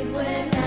when I